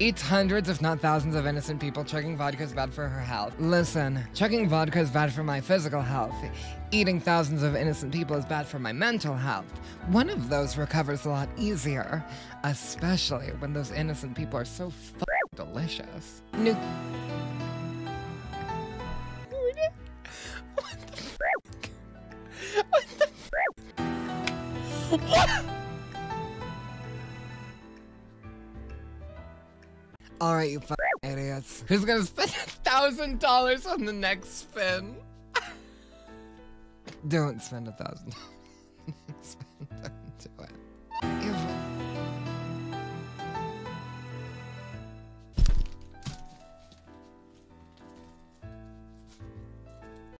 Eats hundreds, if not thousands, of innocent people. Chugging vodka is bad for her health. Listen, chugging vodka is bad for my physical health. Eating thousands of innocent people is bad for my mental health. One of those recovers a lot easier, especially when those innocent people are so f- delicious. Nu- what the frick? What the frick? What? All right, you idiots. Who's gonna spend a thousand dollars on the next spin? Don't spend a thousand.